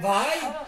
Vai!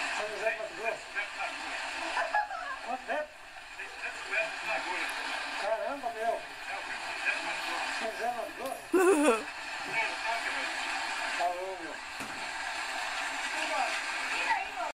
What's that?